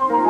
Thank you.